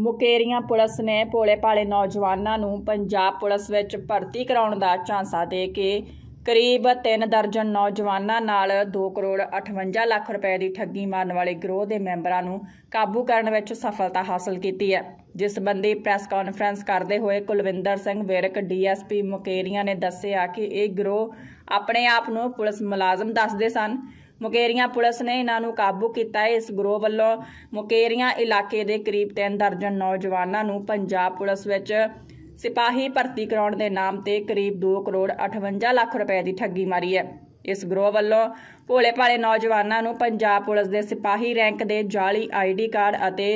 Mukerian police ਨੇ ਭੋਲੇ ਭਾਲੇ ਨੌਜਵਾਨਾਂ ਨੂੰ ਪੰਜਾਬ ਪੁਲਿਸ ਵਿੱਚ ਭਰਤੀ ਕਰਾਉਣ ਦਾ ਝਾਂਸਾ ਦੇ ਕੇ ਕਰੀਬ 3 ਦਰਜਨ ਨੌਜਵਾਨਾਂ ਨਾਲ 2 ਕਰੋੜ 58 ਲੱਖ ਰੁਪਏ ਦੀ ਠੱਗੀ ਮਾਰਨ ਵਾਲੇ ਗਰੋਹ ਦੇ ਮੈਂਬਰਾਂ ਨੂੰ ਕਾਬੂ ਕਰਨ ਵਿੱਚ ਸਫਲਤਾ ਹਾਸਲ ਕੀਤੀ ਹੈ। ਜਿਸ ਸੰਬੰਧੀ ਪ੍ਰੈਸ ਕਾਨਫਰੰਸ ਕਰਦੇ ਹੋਏ ਕੁਲਵਿੰਦਰ ਸਿੰਘ ਵਿਰਕ, ਡੀਐਸਪੀ ਮੁਕੇਰੀਆਂ ਨੇ ਦੱਸਿਆ ਕਿ ਇਹ ਗਰੋਹ ਆਪਣੇ ਆਪ ਨੂੰ ਪੁਲਿਸ ਮੁਲਾਜ਼ਮ ਦੱਸਦੇ ਸਨ। ਮੁਕੇਰੀਆਂ ਪੁਲਿਸ ਨੇ ਇਹਨਾਂ ਨੂੰ ਕਾਬੂ ਕੀਤਾ ਹੈ। ਇਸ ਗਰੋਹ ਵੱਲੋਂ ਮੁਕੇਰੀਆਂ ਇਲਾਕੇ ਦੇ ਕਰੀਬ 3 ਦਰਜਨ ਨੌਜਵਾਨਾਂ ਨੂੰ ਪੰਜਾਬ ਪੁਲਿਸ ਵਿੱਚ ਸਿਪਾਹੀ ਭਰਤੀ ਕਰਾਉਣ ਦੇ ਨਾਮ ਤੇ ਕਰੀਬ 2 ਕਰੋੜ 58 ਲੱਖ ਰੁਪਏ ਦੀ ਠੱਗੀ ਮਾਰੀ ਹੈ। ਇਸ ਗਰੋਹ ਵੱਲੋਂ ਭੋਲੇ ਭਾਲੇ ਨੌਜਵਾਨਾਂ ਨੂੰ ਪੰਜਾਬ ਪੁਲਿਸ ਦੇ ਸਿਪਾਹੀ ਰੈਂਕ ਦੇ ਜਾਲੀ ਆਈਡੀ ਕਾਰਡ ਅਤੇ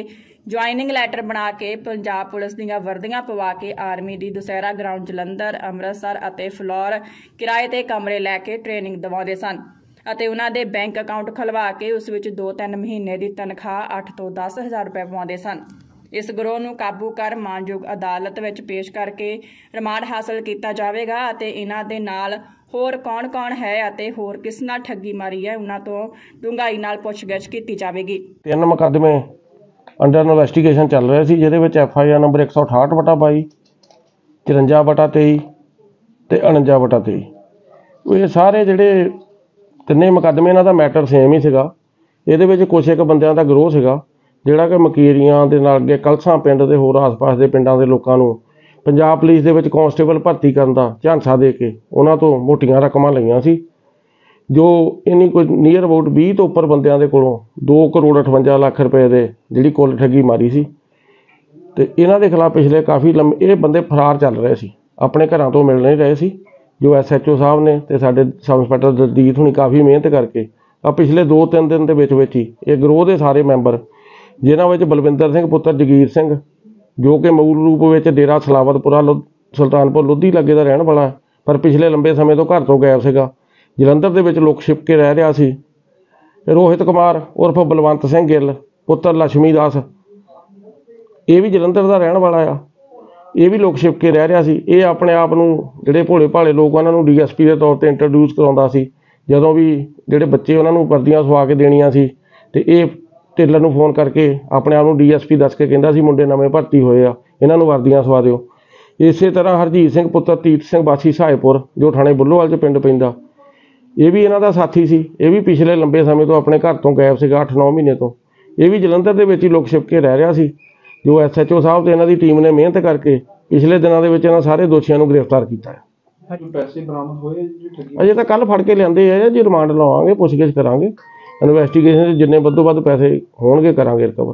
ਜੁਆਇਨਿੰਗ ਲੈਟਰ ਬਣਾ ਕੇ ਪੰਜਾਬ ਪੁਲਿਸ ਦੀਆਂ ਵਰਦੀਆਂ ਪਵਾ ਕੇ ਆਰਮੀ ਦੀ ਦੁਸਹਿਰਾ ਗਰਾਊਂਡ ਜਲੰਧਰ, ਅੰਮ੍ਰਿਤਸਰ ਅਤੇ ਫਲੋਰ ਕਿਰਾਏ ਤੇ ਕਮਰੇ ਲੈ ਕੇ ਟ੍ਰੇਨਿੰਗ ਦਿਵਾਉਂਦੇ ਸਨ। ਅਤੇ ਉਹਨਾਂ ਦੇ ਬੈਂਕ ਅਕਾਊਂਟ ਖਲਵਾ ਕੇ ਉਸ ਵਿੱਚ 2-3 ਮਹੀਨੇ ਦੀ ਤਨਖਾਹ 8 ਤੋਂ 10000 ਰੁਪਏ ਪਵਾਉਂਦੇ ਸਨ। ਇਸ ਗਰੋਹ ਨੂੰ ਕਾਬੂ ਕਰ ਮਾਨਯੋਗ ਅਦਾਲਤ ਵਿੱਚ ਪੇਸ਼ ਕਰਕੇ ਰਿਮਾਂਡ ਹਾਸਲ ਕੀਤਾ ਜਾਵੇਗਾ ਅਤੇ ਇਹਨਾਂ ਦੇ ਨਾਲ ਹੋਰ ਕੌਣ-ਕੌਣ ਹੈ ਅਤੇ ਹੋਰ ਕਿਸ ਨਾਲ ਠੱਗੀ ਮਾਰੀ ਹੈ, ਉਹਨਾਂ ਤੋਂ ਡੂੰਘਾਈ ਨਾਲ ਪੁੱਛਗਿੱਛ ਕੀਤੀ ਜਾਵੇਗੀ। ਤਿੰਨ ਮੁਕੱਦਮੇ ਅੰਡਰ ਇਨਵੈਸਟੀਗੇਸ਼ਨ ਚੱਲ ਰਹੇ ਸੀ, ਜਿਹਦੇ ਵਿੱਚ ਐਫ ਆਈ ਆਰ ਨੰਬਰ 168 ਬਟਾ 22 53 ਬਟਾ 23 ਤੇ 49 ਬਟਾ 23 ਇਹ ਸਾਰੇ ਜਿਹੜੇ ਤਿੰਨੇ ਮੁਕੱਦਮੇ ਇਹਨਾਂ ਦਾ ਮੈਟਰ ਸੇਮ ਹੀ ਸੀਗਾ। ਇਹਦੇ ਵਿੱਚ ਕੁਛ ਇੱਕ ਬੰਦਿਆਂ ਦਾ ਗਰੋਹ ਸੀਗਾ, ਜਿਹੜਾ ਕਿ ਮਕੀਰੀਆਂ ਦੇ ਨਾਲ ਅੱਗੇ ਕਲਸਾਂ ਪਿੰਡ ਦੇ ਹੋਰ ਆਸ-ਪਾਸ ਦੇ ਪਿੰਡਾਂ ਦੇ ਲੋਕਾਂ ਨੂੰ ਪੰਜਾਬ ਪੁਲਿਸ ਦੇ ਵਿੱਚ ਕਾਂਸਟੇਬਲ ਭਰਤੀ ਕਰਨ ਦਾ ਝਾਂਸਾ ਦੇ ਕੇ ਉਹਨਾਂ ਤੋਂ ਮੋਟੀਆਂ ਰਕਮਾਂ ਲਈਆਂ ਸੀ। ਜੋ ਇਨੀ ਕੋਈ ਨੀਅਰ ਅਬਾਊਟ 20 ਤੋਂ ਉੱਪਰ ਬੰਦਿਆਂ ਦੇ ਕੋਲੋਂ 2 ਕਰੋੜ 58 ਲੱਖ ਰੁਪਏ ਦੇ ਜਿਹੜੀ ਕੁੱਲ ਠੱਗੀ ਮਾਰੀ ਸੀ। ਤੇ ਇਹਨਾਂ ਦੇ ਖਿਲਾਫ ਪਿਛਲੇ ਕਾਫੀ ਲੰਮੇ, ਇਹ ਬੰਦੇ ਫਰਾਰ ਚੱਲ ਰਹੇ ਸੀ। ਆਪਣੇ ਘਰਾਂ ਤੋਂ ਮਿਲ ਨਹੀਂ ਰਹੇ ਸੀ। ਜੋ ਐਸਐਚਓ ਸਾਹਿਬ ਨੇ ਤੇ ਸਾਡੇ ਸਬ ਇੰਸਪੈਕਟਰ ਦਲਜੀਤ ਹੁਣੀ ਕਾਫੀ ਮਿਹਨਤ ਕਰਕੇ ਆ ਪਿਛਲੇ 2-3 ਦਿਨ ਦੇ ਵਿੱਚ ਵਿੱਚ ਹੀ ਇਹ ਗਰੋਹ ਦੇ ਸਾਰੇ ਮੈਂਬਰ, ਜਿਨ੍ਹਾਂ ਵਿੱਚ ਬਲਵਿੰਦਰ ਸਿੰਘ ਪੁੱਤਰ ਜਗੀਰ ਸਿੰਘ, ਜੋ ਕਿ ਮੂਲ ਰੂਪ ਵਿੱਚ ਡੇਰਾ ਸਲਾਵਤਪੁਰਾ ਲੁ- ਸੁਲਤਾਨਪੁਰ ਲੋਧੀ ਲੱਗੇ ਦਾ ਰਹਿਣ ਵਾਲਾ ਪਰ ਪਿਛਲੇ ਲੰਬੇ ਸਮੇਂ ਤੋਂ ਘਰ ਤੋਂ ਗਾਇਬ ਸੀਗਾ। ਜਲੰਧਰ ਦੇ ਵਿੱਚ ਲੋਕ ਛਿਪ ਕੇ ਰਹਿ ਰਿਹਾ ਸੀ। ਰੋਹਿਤ ਕੁਮਾਰ ਉਰਫ ਬਲਵੰਤ ਸਿੰਘ ਗਿੱਲ, ਪੁੱਤਰ ਲక్ష్ਮੀ ਦਾਸ, ਇਹ ਵੀ ਜਲੰਧਰ ਦਾ ਰਹਿਣ ਵਾਲਾ ਆ। ਇਹ ਵੀ ਲੋਕ ਛਿਪ ਕੇ ਰਹਿ ਰਿਹਾ ਸੀ। ਇਹ ਆਪਣੇ ਆਪ ਨੂੰ ਜਿਹੜੇ ਭੋਲੇ ਭਾਲੇ ਲੋਕ ਉਹਨਾਂ ਨੂੰ ਡੀਐਸਪੀ ਦੇ ਤੌਰ ਤੇ ਇੰਟਰੋਡਿਊਸ ਕਰਾਉਂਦਾ ਸੀ। ਜਦੋਂ ਵੀ ਜਿਹੜੇ ਬੱਚੇ ਉਹਨਾਂ ਨੂੰ ਵਰਦੀਆਂ ਸਵਾ ਕੇ ਦੇਣੀਆਂ ਸੀ, ਤੇ ਇਹ ਟੇਲਰ ਨੂੰ ਫੋਨ ਕਰਕੇ ਆਪਣੇ ਆਪ ਨੂੰ ਡੀਐਸਪੀ ਦੱਸ ਕੇ ਕਹਿੰਦਾ ਸੀ, ਮੁੰਡੇ ਨਵੇਂ ਭਰਤੀ ਹੋਏ ਆ, ਇਹਨਾਂ ਨੂੰ ਵਰਦੀਆਂ ਸਵਾ ਦਿਓ। ਇਸੇ ਤਰ੍ਹਾਂ ਹਰਜੀਤ ਸਿੰਘ ਪੁੱਤਰ, ਤੀਰਥ ਸਿੰਘ ਬਾਸੀ ਸਹਾਇਪੁਰ ਜੋ ਥਾਣੇ ਬੁੱਲੋਵਾਲ ਚ ਪਿੰਡ ਪੈਂਦਾ। ਇਹ ਵੀ ਇਹਨਾਂ ਦਾ ਸਾਥੀ ਸੀ। ਇਹ ਵੀ ਪਿਛਲੇ ਲੰਬੇ ਸਮੇਂ ਤੋਂ ਆਪਣੇ ਘਰ ਤੋਂ ਗਾਇਬ ਸੀਗਾ 8-9 ਮਹੀਨੇ ਤੋਂ। ਇਹ ਵੀ ਜਲੰਧਰ ਦੇ ਵਿੱਚ ਹੀ ਲੋਕ ਛਿਪ ਕੇ ਰਹਿ ਰਿਹਾ ਸੀ। ਜੋ ਐਸਐਚਓ ਸਾਹਿਬ ਤੇ ਇਹਨਾਂ ਦੀ ਟੀਮ ਨੇ ਮਿਹਨਤ ਕਰਕੇ ਪਿਛਲੇ ਦਿਨਾਂ ਦੇ ਵਿੱਚ ਇਹਨਾਂ ਸਾਰੇ ਦੋਸ਼ੀਆਂ ਨੂੰ ਗ੍ਰਿਫਤਾਰ ਕੀਤਾ ਹੈ। ਕੋਈ ਪੈਸੇ ਬਰਾਮਦ ਹੋਏ ਜੀ ਠੱਗੀ? ਅਜੇ ਤਾਂ ਕੱਲ ਫੜ ਕੇ ਲਿਆਂਦੇ ਆ ਜੀ ਰਿਮਾਂਡ ਲਵਾਵਾਂਗੇ ਪੁੱਛਗਿੱਛ ਕਰਾਂਗੇ। ਇਨਵੈਸਟੀਗੇਸ਼ਨ ਜਿੰਨੇ ਵੱਧੋ ਵੱਧ ਪੈਸੇ ਹੋਣਗੇ ਕਰਾਂਗੇ ਰਿਕਵਰ।